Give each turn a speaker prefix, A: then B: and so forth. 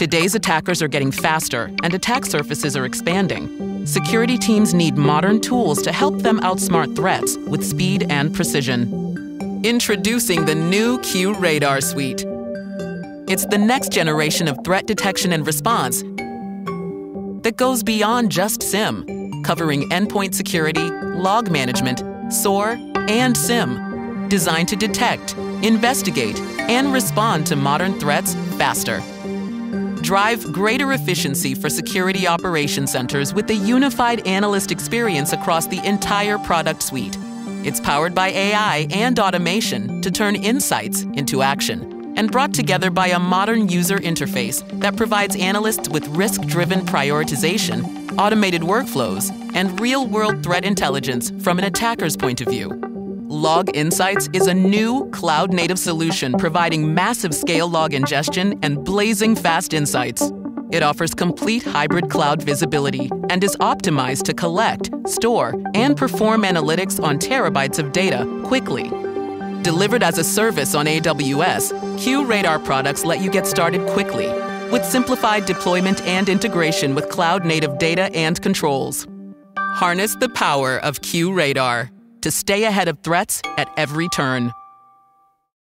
A: Today's attackers are getting faster, and attack surfaces are expanding. Security teams need modern tools to help them outsmart threats with speed and precision. Introducing the new QRadar Suite. It's the next generation of threat detection and response that goes beyond just SIEM, covering endpoint security, log management, SOAR, and SIEM, designed to detect, investigate, and respond to modern threats faster. Drive greater efficiency for security operation centers with the unified analyst experience across the entire product suite. It's powered by AI and automation to turn insights into action and brought together by a modern user interface that provides analysts with risk driven prioritization, automated workflows, and real world threat intelligence from an attacker's point of view. Log Insights is a new cloud native solution providing massive scale log ingestion and blazing fast insights. It offers complete hybrid cloud visibility and is optimized to collect, store, and perform analytics on terabytes of data quickly. Delivered as a service on AWS, QRadar products let you get started quickly with simplified deployment and integration with cloud native data and controls. Harness the power of QRadar to stay ahead of threats at every turn.